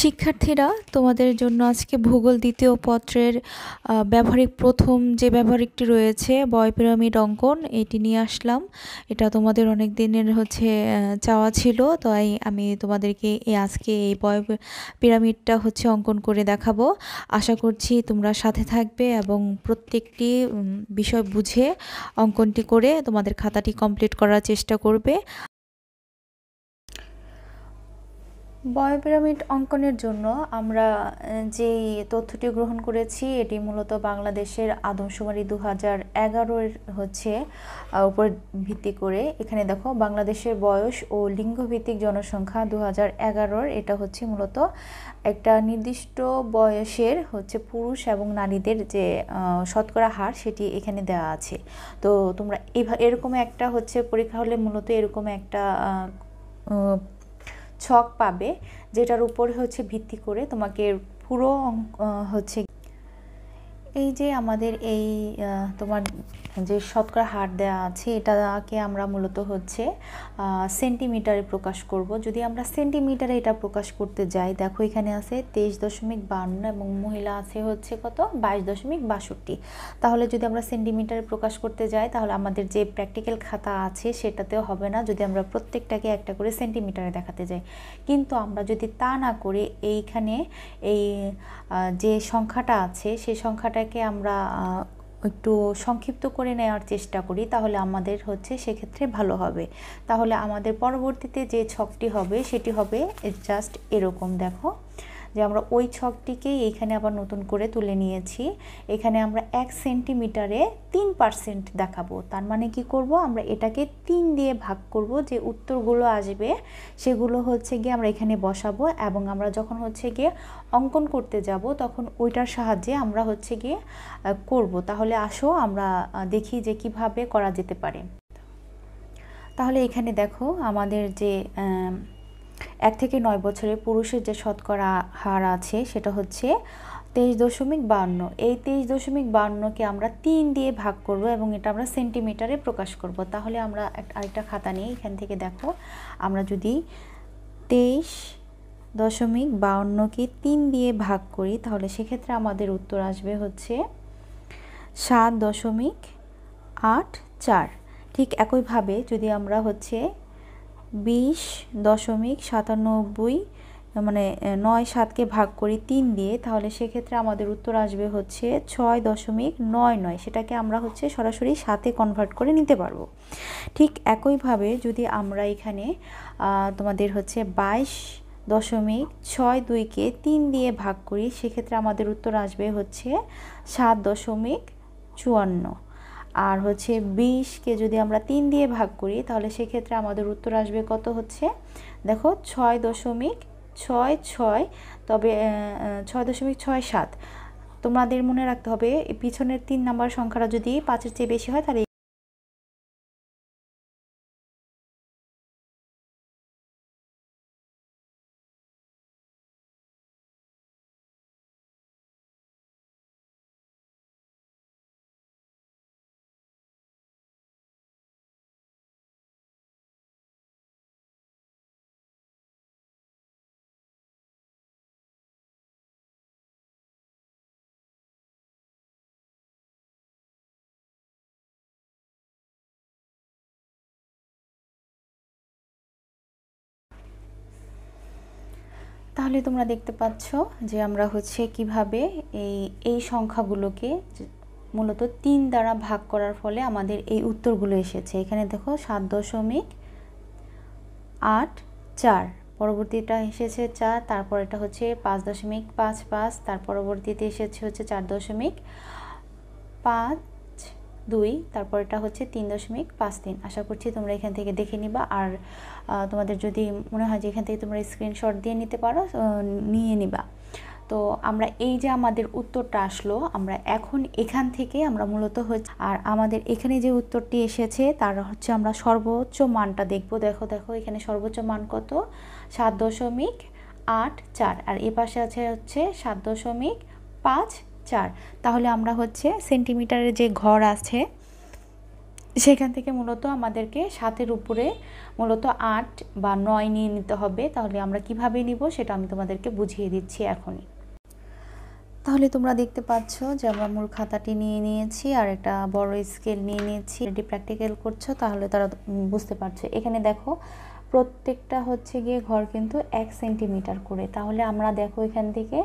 শিক্ষার্থীরা তোমাদের জন্য আজকে ভূগোল দ্বিতীয় পত্রের ব্যবহারিক প্রথম যে ব্যবহারিকটি রয়েছে, বয় পিরামিড অঙ্কন, এটি নিয়ে আসলাম। এটা তোমাদের অনেক দিনের হচ্ছে চাওয়া ছিল, তাই আমি তোমাদেরকে এই আজকে এই বয় পিরামিডটা হচ্ছে অঙ্কন করে দেখাবো। আশা করছি তোমরা সাথে থাকবে এবং প্রত্যেকটি বিষয় বুঝে অঙ্কনটি করে তোমাদের খাতাটি কমপ্লিট করার চেষ্টা করবে। বয় পিরামিড অঙ্কনের জন্য আমরা যেই তথ্যটি গ্রহণ করেছি, এটি মূলত বাংলাদেশের আদমশুমারি দু হাজার এগারোর হচ্ছে উপর ভিত্তি করে। এখানে দেখো, বাংলাদেশের বয়স ও লিঙ্গভিত্তিক জনসংখ্যা দু হাজার এগারোর এটা হচ্ছে মূলত একটা নির্দিষ্ট বয়সের হচ্ছে পুরুষ এবং নারীদের যে শতকরা হার, সেটি এখানে দেওয়া আছে। তো তোমরা এরকম একটা হচ্ছে পরীক্ষা হলে মূলত এরকম একটা ছক পাবে যেটার উপরে হচ্ছে ভিত্তি করে তোমাকে পুরো হচ্ছে এই যে আমাদের এই তোমার যে শতকরা হার দেওয়া আছে, এটাকে আমরা মূলত হচ্ছে সেন্টিমিটারে প্রকাশ করব। যদি আমরা সেন্টিমিটারে এটা প্রকাশ করতে যাই, দেখো এখানে আছে তেইশ দশমিক বান্ন এবং মহিলা আছে হচ্ছে কত? বাইশ দশমিক বাষট্টি। তাহলে যদি আমরা সেন্টিমিটারে প্রকাশ করতে যাই, তাহলে আমাদের যে প্র্যাকটিক্যাল খাতা আছে, সেটাতেও হবে না যদি আমরা প্রত্যেকটাকে একটা করে সেন্টিমিটারে দেখাতে যাই। কিন্তু আমরা যদি তা না করে এইখানে এই যে সংখ্যাটা আছে সেই সংখ্যাটাকে আমরা একটু সংক্ষিপ্ত করে নেওয়ার চেষ্টা করি, তাহলে আমাদের হচ্ছে সেক্ষেত্রে ভালো হবে। তাহলে আমাদের পরবর্তীতে যে ছকটি হবে, সেটি হবে জাস্ট এরকম, দেখো। যে আমরা ওই ছকটিকেই এইখানে আবার নতুন করে তুলে নিয়েছি। এখানে আমরা এক সেন্টিমিটারে তিন পার্সেন্ট দেখাবো। তার মানে কি করব? আমরা এটাকে তিন দিয়ে ভাগ করব। যে উত্তরগুলো আসবে, সেগুলো হচ্ছে গিয়ে আমরা এখানে বসাবো এবং আমরা যখন হচ্ছে গিয়ে অঙ্কন করতে যাব, তখন ওইটার সাহায্যে আমরা হচ্ছে গিয়ে করব। তাহলে আসো, আমরা দেখি যে কীভাবে করা যেতে পারে। তাহলে এখানে দেখো আমাদের যে এক থেকে নয় বছরের পুরুষের যে শতকরা হার আছে, সেটা হচ্ছে তেইশ দশমিক বান্ন। এই তেইশ দশমিক বান্নকে আমরা তিন দিয়ে ভাগ করব এবং এটা আমরা সেন্টিমিটারে প্রকাশ করব। তাহলে আমরা আরেকটা খাতা নিয়ে এখান থেকে দেখো। আমরা যদি তেইশ দশমিক বাউন্নকে তিন দিয়ে ভাগ করি, তাহলে সেক্ষেত্রে আমাদের উত্তর আসবে হচ্ছে সাত দশমিক আট চার। ঠিক একইভাবে যদি আমরা হচ্ছে বিশ দশমিক সাতানব্বই মানে নয় সাতকে ভাগ করি তিন দিয়ে, তাহলে সেক্ষেত্রে আমাদের উত্তর আসবে হচ্ছে ছয় দশমিক নয় নয়, সেটাকে আমরা হচ্ছে সরাসরি সাতে কনভার্ট করে নিতে পারব। ঠিক একইভাবে যদি আমরা এখানে তোমাদের হচ্ছে বাইশ দশমিক ছয় দুইকে তিন দিয়ে ভাগ করি, সেক্ষেত্রে আমাদের উত্তর আসবে হচ্ছে সাত দশমিক চুয়ান্ন। আর হচ্ছে বিশকে যদি আমরা তিন দিয়ে ভাগ করি, তাহলে সেক্ষেত্রে আমাদের উত্তর আসবে কত হচ্ছে? দেখো, ছয় দশমিক ছয় ছয়, তবে ছয় দশমিক ছয় সাত। তোমাদের মনে রাখতে হবে পিছনের তিন নাম্বার সংখ্যাটা যদি পাঁচের চেয়ে বেশি হয়, তাহলে তাহলে তোমরা দেখতে পাচ্ছ যে আমরা হচ্ছে কীভাবে এই এই সংখ্যাগুলোকে মূলত তিন দ্বারা ভাগ করার ফলে আমাদের এই উত্তরগুলো এসেছে। এখানে দেখো সাত দশমিক আট চার। পরবর্তীটা এসেছে চার, তারপর এটা হচ্ছে পাঁচ দশমিক পাঁচ পাঁচ, তার পরবর্তীতে এসেছে হচ্ছে চার দশমিক পাঁচ দুই, তারপর এটা হচ্ছে তিন দশমিক পাঁচ তিন। আশা করছি তোমরা এখান থেকে দেখে নিবা। আর তোমাদের যদি মনে হয় যে এখান থেকে তোমরা স্ক্রিনশট দিয়ে নিতে পারো নিয়ে নিবা। তো আমরা এই যে আমাদের উত্তরটা আসলো, আমরা এখন এখান থেকে আমরা মূলত হচ্ছে, আর আমাদের এখানে যে উত্তরটি এসেছে, তার হচ্ছে আমরা সর্বোচ্চ মানটা দেখব। দেখো দেখো, এখানে সর্বোচ্চ মান কত? সাত দশমিক আট চার। আর এ পাশে আছে হচ্ছে সাত দশমিক পাঁচ চার। তাহলে আমরা হচ্ছে সেন্টিমিটারের যে ঘর আছে, সেখান থেকে মূলত আমাদেরকে সাতের উপরে মূলত আট বা নয় নিয়ে নিতে হবে। তাহলে আমরা কীভাবে নিব সেটা আমি তোমাদেরকে বুঝিয়ে দিচ্ছি এখনই। তাহলে তোমরা দেখতে পাচ্ছ যে আমরা মূল খাতাটি নিয়ে নিয়েছি আর একটা বড় স্কেল নিয়ে নিয়েছি। এটি প্র্যাকটিক্যাল করছ, তাহলে তারা বুঝতে পারছে। এখানে দেখো প্রত্যেকটা হচ্ছে গিয়ে ঘর কিন্তু এক সেন্টিমিটার করে। তাহলে আমরা দেখো এখান থেকে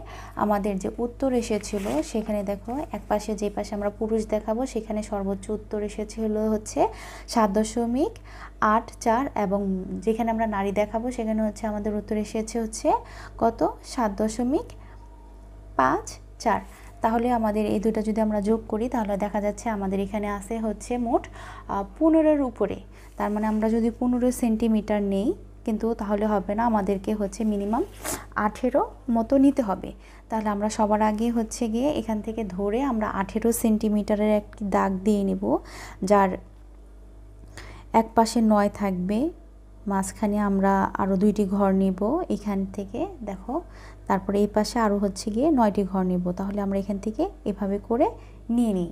আমাদের যে উত্তর এসেছিল, সেখানে দেখো এক পাশে যে পাশে আমরা পুরুষ দেখাবো, সেখানে সর্বোচ্চ উত্তর এসেছিল হচ্ছে সাত দশমিক আট চার এবং যেখানে আমরা নারী দেখাবো, সেখানে হচ্ছে আমাদের উত্তর এসেছে হচ্ছে কত? সাত দশমিক পাঁচ চার। তাহলে আমাদের এই দুটো যদি আমরা যোগ করি, তাহলে দেখা যাচ্ছে আমাদের এখানে আছে হচ্ছে মোট পনেরোর উপরে। তার মানে আমরা যদি পনেরো সেন্টিমিটার নেই, কিন্তু তাহলে হবে না, আমাদেরকে হচ্ছে মিনিমাম আঠেরো মতো নিতে হবে। তাহলে আমরা সবার আগে হচ্ছে গিয়ে এখান থেকে ধরে আমরা আঠেরো সেন্টিমিটারের একটি দাগ দিয়ে নেব, যার এক পাশে নয় থাকবে। মাঝখানে আমরা আরও দুইটি ঘর নেব এখান থেকে, দেখো। তারপরে এই পাশে আরও হচ্ছে গিয়ে নয়টি ঘর নিব, তাহলে আমরা এখান থেকে এভাবে করে নিয়ে নিই।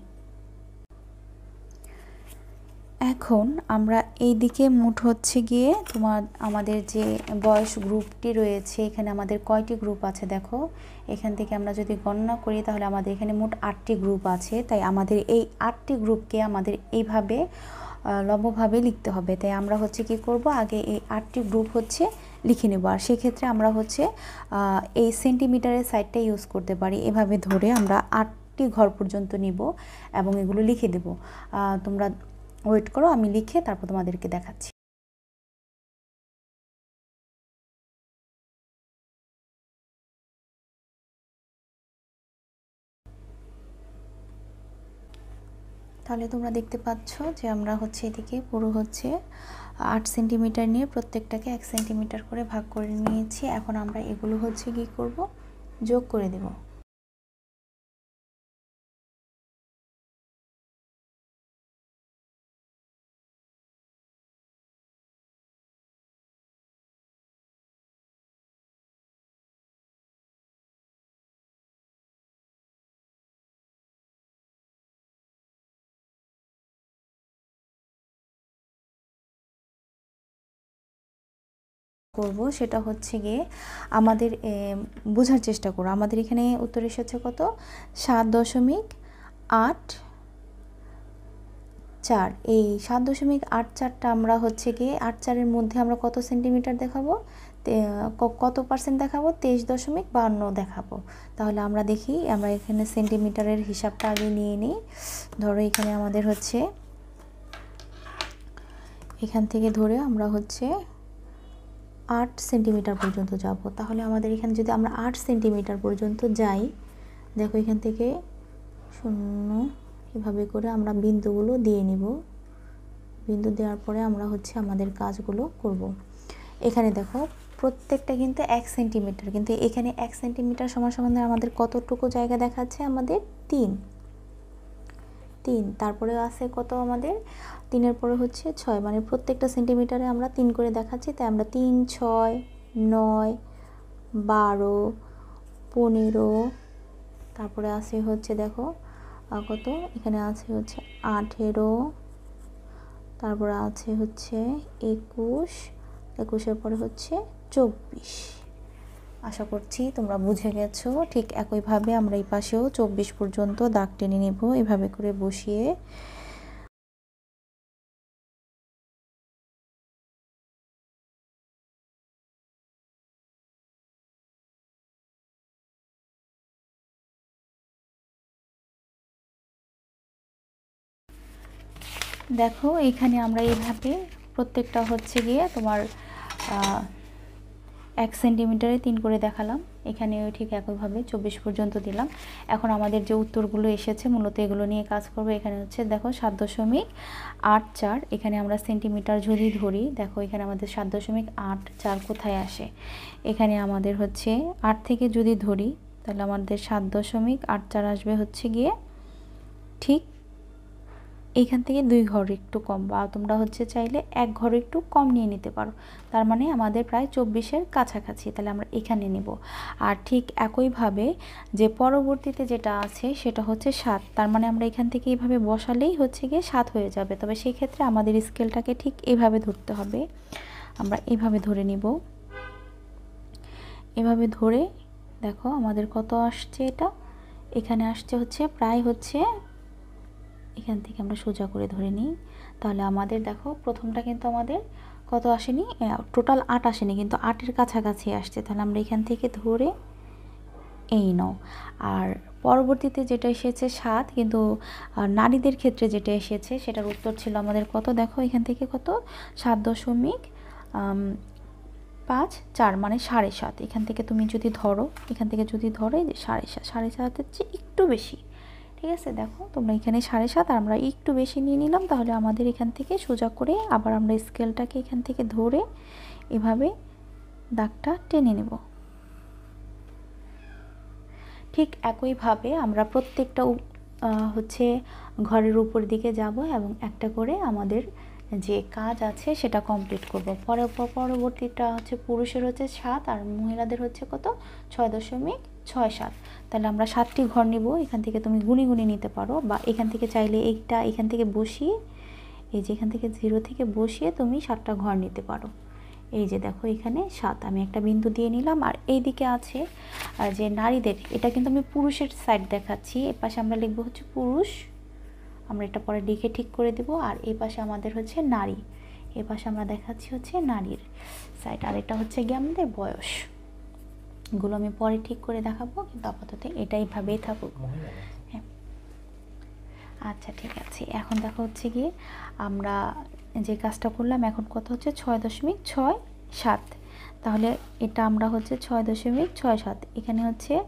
এখন আমরা এই দিকে মুঠ হচ্ছে গিয়ে তোমার আমাদের যে বয়স গ্রুপটি রয়েছে, এখানে আমাদের কয়টি গ্রুপ আছে দেখো? এখান থেকে আমরা যদি গণনা করি তাহলে আমাদের এখানে মোট আটটি গ্রুপ আছে। তাই আমাদের এই আটটি গ্রুপকে আমাদের এইভাবে লম্বভাবে লিখতে হবে। তাই আমরা হচ্ছে কি করব? আগে এই আটটি গ্রুপ হচ্ছে লিখে নেব। আর সেক্ষেত্রে আমরা হচ্ছে এই সেন্টিমিটারের সাইডটা ইউজ করতে পারি। এভাবে ধরে আমরা আটটি ঘর পর্যন্ত নিব এবং এগুলো লিখে দেব। তোমরা ওয়েট করো, আমি লিখে তারপর তোমাদেরকে দেখাচ্ছি। তাহলে তোমরা দেখতে পাচ্ছ যে আমরা হচ্ছে এদিকে পুরো হচ্ছে আট সেন্টিমিটার নিয়ে প্রত্যেকটাকে এক সেন্টিমিটার করে ভাগ করে নিয়েছি। এখন আমরা এগুলো হচ্ছে কি করব? যোগ করে দেবো। করব সেটা হচ্ছে গিয়ে আমাদের বোঝার চেষ্টা করো আমাদের এখানে উত্তর এসেছে কত? সাত দশমিক আট চার। এই সাত দশমিক আট চারটা আমরা হচ্ছে গিয়ে, আট চারের মধ্যে আমরা কত সেন্টিমিটার দেখাবো? কত পার্সেন্ট দেখাবো? তেইশ দশমিক বান্ন দেখাবো। তাহলে আমরা দেখি, আমরা এখানে সেন্টিমিটারের হিসাবটা আগে নিয়ে নিই। ধরো এখানে আমাদের হচ্ছে, এখান থেকে ধরে আমরা হচ্ছে আট সেন্টিমিটার পর্যন্ত যাব। তাহলে আমাদের এখানে যদি আমরা আট সেন্টিমিটার পর্যন্ত যাই, দেখো এখান থেকে শূন্য এভাবে করে আমরা বিন্দুগুলো দিয়ে নিব। বিন্দু দেওয়ার পরে আমরা হচ্ছে আমাদের কাজগুলো করব। এখানে দেখো প্রত্যেকটা কিন্তু এক সেন্টিমিটার, কিন্তু এখানে এক সেন্টিমিটার সমান সমান আমাদের কতটুকু জায়গা দেখাচ্ছে? আমাদের তিন। তিন, তারপরে আছে কত আমাদের? তিনের পরে হচ্ছে ছয় মানে প্রত্যেকটা সেন্টিমিটারে আমরা তিন করে দেখাচ্ছি, তাই আমরা তিন, ছয়, নয়, বারো, পনেরো, তারপরে আছে হচ্ছে দেখো কত? এখানে আছে হচ্ছে আঠেরো, তারপরে আছে হচ্ছে একুশ, একুশের পরে হচ্ছে চব্বিশ। আশা করছি তোমরা বুঝে গেছো। ঠিক একইভাবে আমরা এই পাশেও চব্বিশ পর্যন্ত দাগ টেনে নেব, এভাবে করে বসিয়ে। দেখো, এখানে আমরা এইভাবে প্রত্যেকটা হচ্ছে গিয়ে তোমার এক সেন্টিমিটারে তিন করে দেখালাম। এখানে ঠিক একইভাবে চব্বিশ পর্যন্ত দিলাম। এখন আমাদের যে উত্তরগুলো এসেছে, মূলত এগুলো নিয়ে কাজ করব। এখানে হচ্ছে দেখো সাত দশমিক আট চার। এখানে আমরা সেন্টিমিটার যদি ধরি, দেখো এখানে আমাদের সাত দশমিক আট চার কোথায় আসে? এখানে আমাদের হচ্ছে আট থেকে যদি ধরি, তাহলে আমাদের সাত দশমিক আট চার আসবে হচ্ছে গিয়ে ঠিক এইখান থেকে দুই ঘর একটু কম বা তোমরা হচ্ছে চাইলে এক ঘর একটু কম নিয়ে নিতে পারো। তার মানে আমাদের প্রায় চব্বিশের কাছাকাছি, তাহলে আমরা এখানে নিব। আর ঠিক একইভাবে যে পরবর্তীতে যেটা আছে সেটা হচ্ছে সাত। তার মানে আমরা এখান থেকে এইভাবে বসালেই হচ্ছে গিয়ে সাত হয়ে যাবে। তবে সেই ক্ষেত্রে আমাদের স্কেলটাকে ঠিক এইভাবে ধরতে হবে। আমরা এইভাবে ধরে নিব। এভাবে ধরে দেখো আমাদের কত আসছে এটা? এখানে আসছে হচ্ছে, প্রায় হচ্ছে এখান থেকে আমরা সোজা করে ধরে নিই। তাহলে আমাদের দেখো, প্রথমটা কিন্তু আমাদের কত আসেনি? টোটাল আট আসেনি, কিন্তু আটের কাছাকাছি আসছে। তাহলে আমরা এখান থেকে ধরে এই নাও। আর পরবর্তীতে যেটা এসেছে সাত, কিন্তু নারীদের ক্ষেত্রে যেটা এসেছে, সেটার উত্তর ছিল আমাদের কত? দেখো, এখান থেকে কত? সাত দশমিক পাঁচ, চার মানে সাড়ে সাত। এখান থেকে তুমি যদি ধরো, এখান থেকে যদি ধরো সাড়ে সাত, সাড়ে সাতের চেয়ে একটু বেশি। ঠিক আছে? দেখো, তোমরা এখানে সাড়ে সাত আর আমরা একটু বেশি নিয়ে নিলাম, তাহলে আমাদের এখান থেকে সোজা করে আবার আমরা স্কেলটাকে এখান থেকে ধরে এভাবে দাগটা টেনে নেব। ঠিক একইভাবে আমরা প্রত্যেকটা হচ্ছে ঘরের উপর দিকে যাব এবং একটা করে আমাদের যে কাজ আছে সেটা কমপ্লিট করব। পরে, পরবর্তীটা হচ্ছে পুরুষের হচ্ছে সাত আর মহিলাদের হচ্ছে কত? ছয় দশমিক ছয় সাত। তাহলে আমরা সাতটি ঘর নিব, এখান থেকে তুমি গুনি গুনি নিতে পারো বা এখান থেকে চাইলে এইটা এখান থেকে বসিয়ে, এই যে এখান থেকে জিরো থেকে বসিয়ে তুমি সাতটা ঘর নিতে পারো। এই যে দেখো এখানে সাত, আমি একটা বিন্দু দিয়ে নিলাম আর এই দিকে আছে যে নারীদের, এটা কিন্তু আমি পুরুষের সাইড দেখাচ্ছি এ পাশে আমরা লিখব হচ্ছে পুরুষ, আমরা এটা পরে লিখে ঠিক করে দেব, আর এই পাশে আমাদের হচ্ছে নারী, এ পাশে আমরা দেখাচ্ছি হচ্ছে নারীর সাইড আর এটা হচ্ছে গিয়ে আমাদের বয়স। গুলো আমি পরে ঠিক করে দেখাবো কিন্তু আপাতত এটা এইভাবেই থাকুক। হ্যাঁ। আচ্ছা ঠিক আছে। এখন দেখা হচ্ছে গিয়ে আমরা যে কাজটা করলাম এখন কত হচ্ছে ছয় দশমিক ছয় সাত। তাহলে এটা আমরা হচ্ছে ছয় দশমিক ছয় সাত। এখানে হচ্ছে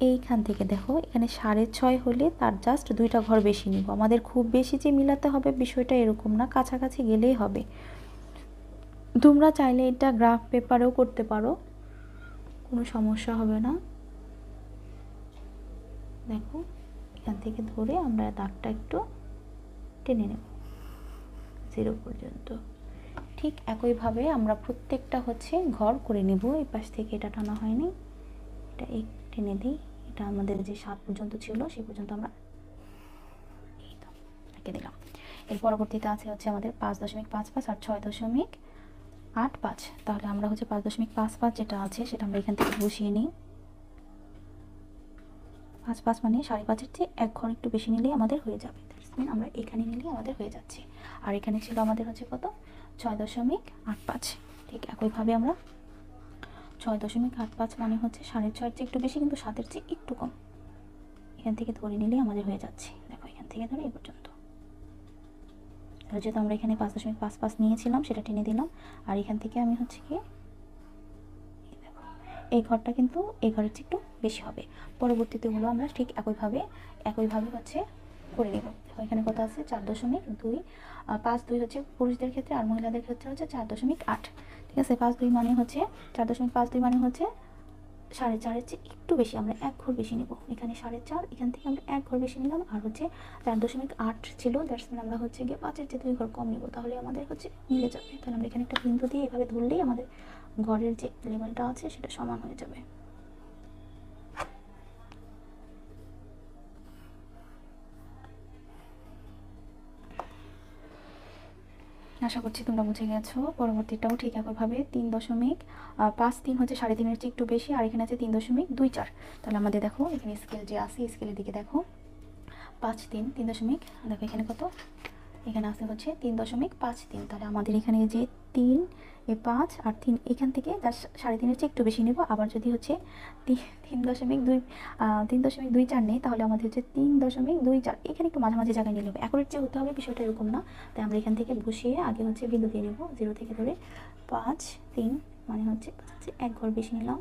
এইখান থেকে দেখো এখানে সাড়ে ছয় হলে তার জাস্ট দুইটা ঘর বেশি নিব। আমাদের খুব বেশি যে মিলাতে হবে বিষয়টা এরকম না কাছাকাছি গেলেই হবে। তোমরা চাইলে এটা গ্রাফ পেপারেও করতে পারো। কোনো সমস্যা হবে না। দেখো, এখান থেকে ধরে আমরা দাগটা একটু টেনে নেব। জিরো পর্যন্ত। ঠিক একইভাবে আমরা প্রত্যেকটা হচ্ছে ঘর করে নেব। এই পাশ থেকে এটা টানা হয়নি। এটা এক টেনে দিই। এটা আমাদের যে সাত পর্যন্ত ছিল সেই পর্যন্ত আমরা এই তো এঁকে দিলাম। এর পরবর্তীতে আছে হচ্ছে আমাদের পাঁচ দশমিক পাঁচ পাঁচ আর ছয় দশমিক আট পাঁচ। তাহলে আমরা হচ্ছে পাঁচ দশমিক পাঁচ পাঁচ যেটা আছে সেটা আমরা এখান থেকে বসিয়ে নিই। পাঁচ পাঁচ মানে সাড়ে পাঁচের চেয়ে এক ঘর একটু বেশি নিলেই আমাদের হয়ে যাবে। আমরা এখানে নিলেই আমাদের হয়ে যাচ্ছে। আর এখানে ছিল আমাদের হচ্ছে কত? ছয় দশমিক আট পাঁচ। ঠিক একইভাবে আমরা ছয় দশমিক আট পাঁচ মানে হচ্ছে সাড়ে ছয়ের চেয়ে একটু বেশি কিন্তু সাতের চেয়ে একটু কম। এখান থেকে ধরে নিলেই আমাদের হয়ে যাচ্ছে। দেখো এখান থেকে ধরে এই পর্যন্ত। যেহেতু আমরা এখানে পাঁচ দশমিক পাঁচ পাঁচ নিয়েছিলাম, সেটা টেনে দিলাম। আর এখান থেকে আমি হচ্ছে কি, এই ঘরটা কিন্তু, এই ঘরের চেয়ে একটু বেশি হবে। পরবর্তীতে হলো আমরা ঠিক একইভাবে একইভাবে হচ্ছে করে নেব। এখানে কত আছে? চার দশমিক দুই। পাঁচ দুই হচ্ছে পুরুষদের ক্ষেত্রে আর মহিলাদের ক্ষেত্রে হচ্ছে চার দশমিক আট। ঠিক আছে? পাঁচ দুই মানে হচ্ছে, চার দশমিক পাঁচ দুই মানে হচ্ছে সাড়ে চারের চেয়ে একটু বেশি, আমরা এক ঘর বেশি নেব। এখানে সাড়ে চার, এখান থেকে আমরা এক ঘর বেশি নিলাম। আর হচ্ছে চার দশমিক আট ছিল দ্যাটস মিন আমরা হচ্ছে গিয়ে পাঁচের যে দুই ঘর কম নেব। তাহলে আমাদের হচ্ছে মিলে যাবে। তাহলে আমরা এখানে একটা বিন্দু দিয়ে এভাবে ধরলেই আমাদের ঘরের যে লেভেলটা আছে, সেটা সমান হয়ে যাবে। আশা করছি তোমরা বুঝে গেছো। পরবর্তীটাও ঠিক একইভাবে তিন দশমিক পাঁচ তিন হচ্ছে সাড়ে তিনের চেয়ে একটু বেশি, আর এখানে আছে তিন দশমিক দুই চার। তাহলে আমাদের দেখো, এখানে স্কেল যে আছে স্কেলের দিকে দেখো। পাঁচ তিন তিন দশমিক, দেখো এখানে কত? এখানে আছে হচ্ছে তিন দশমিক পাঁচ তিন। তাহলে আমাদের এখানে যে তিন, এ পাঁচ আর তিন, এখান থেকে যার সাড়ে তিনের চেয়ে একটু বেশি নেব। আবার যদি হচ্ছে তিন দশমিক দুই তিন দশমিক দুই চার নেই, তাহলে আমাদের হচ্ছে তিন দশমিক দুই চার। এখানে একটু মাঝামাঝি জায়গায় নিয়ে নেবে। একরের চেয়ে হতে হবে বিষয়টা এরকম না। তাই আমরা এখান থেকে বসিয়ে আগে হচ্ছে বিন্দু দিয়ে নেব। জিরো থেকে ধরে পাঁচ, তিন মানে হচ্ছে হচ্ছে এক ঘর বেশি নিলাম।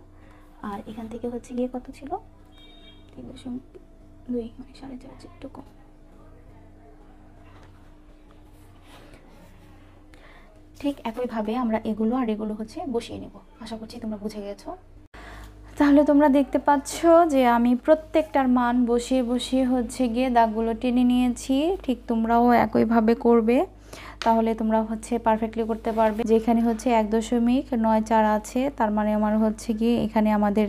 আর এখান থেকে হচ্ছে গিয়ে কত ছিল? তিন দশমিক দুই মানে সাড়ে চার, একটু কম। ঠিক একইভাবে আমরা এগুলো আর এগুলো হচ্ছে বসিয়ে নেব। আশা করছি তোমরা বুঝে গেছো। তাহলে তোমরা দেখতে পাচ্ছ যে আমি প্রত্যেকটার মান বসিয়ে বসিয়ে হচ্ছে গিয়ে দাগগুলো টেনে নিয়েছি। ঠিক তোমরাও একইভাবে করবে। তাহলে তোমরা হচ্ছে পারফেক্টলি করতে পারবে। যেখানে হচ্ছে এক দশমিক নয় চার আছে, তার মানে আমার হচ্ছে গিয়ে এখানে আমাদের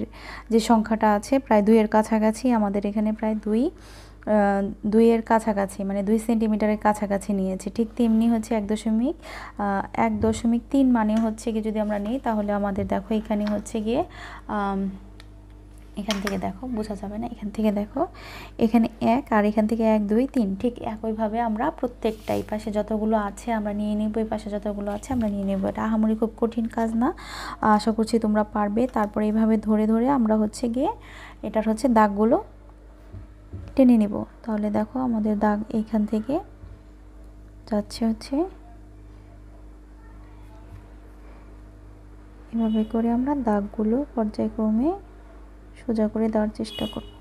যে সংখ্যাটা আছে, প্রায় দুইয়ের কাছাকাছি আমাদের এখানে প্রায় দুই। দুইয়ের কাছাকাছি মানে দুই সেন্টিমিটারের কাছাকাছি নিয়েছি। ঠিক তেমনি হচ্ছে এক দশমিক এক দশমিক তিন মানে হচ্ছে গিয়ে যদি আমরা নিই তাহলে আমাদের দেখো এখানে হচ্ছে গিয়ে এখান থেকে দেখো, বোঝা যাবে না, এখান থেকে দেখো, এখানে এক আর এখান থেকে এক, দুই, তিন। ঠিক একইভাবে আমরা প্রত্যেকটা এই পাশে যতগুলো আছে আমরা নিয়ে নিব, এই পাশে যতগুলো আছে আমরা নিয়ে নেব। এটা আহামরি খুব কঠিন কাজ না। আশা করছি তোমরা পারবে। তারপরে এইভাবে ধরে ধরে আমরা হচ্ছে গিয়ে, এটার হচ্ছে দাগগুলো টেনে নেব। তাহলে দেখো আমাদের দাগ এইখান থেকে যাচ্ছে হচ্ছে। এভাবে করে আমরা দাগগুলো পর্যায়ক্রমে সোজা করে দেওয়ার চেষ্টা করব।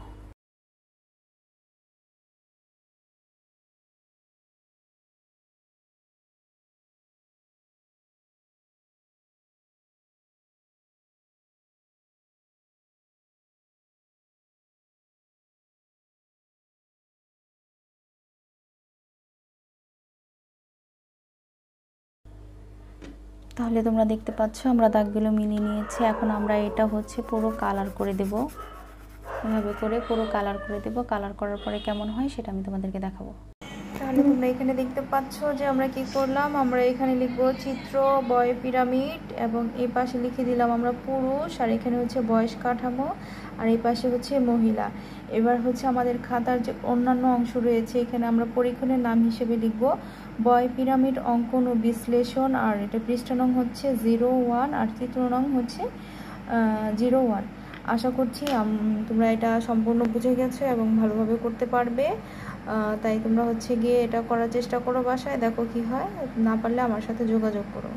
তাহলে তোমরা দেখতে পাচ্ছ, আমরা দাগগুলো মিলিয়ে নিয়েছি। এখন আমরা এটা হচ্ছে পুরো কালার করে দেব। এভাবে করে পুরো কালার করে দেব। কালার করার পরে কেমন হয় সেটা আমি তোমাদেরকে দেখাবো। তাহলে তোমরা এখানে দেখতে পাচ্ছ যে আমরা কি করলাম? আমরা এখানে লিখব চিত্র, বয় পিরামিড এবং এই পাশে লিখে দিলাম আমরা পুরুষ, আর এখানে হচ্ছে বয়স কাঠামো, আর এই পাশে হচ্ছে মহিলা। এবার হচ্ছে আমাদের খাতার যে অন্যান্য অংশ রয়েছে, এখানে আমরা পরীক্ষণের নাম হিসেবে লিখব বয় পিরামিড অঙ্কন ও বিশ্লেষণ, আর এটা পৃষ্ঠ নং হচ্ছে জিরো ওয়ান আর চিত্র নং হচ্ছে জিরো ওয়ান। আশা করছি তোমরা এটা সম্পূর্ণ বুঝে গেছো এবং ভালোভাবে করতে পারবে। তাই তোমরা হচ্ছে গিয়ে এটা করার চেষ্টা করো বাসায়, দেখো কি হয়, না পারলে আমার সাথে যোগাযোগ করো।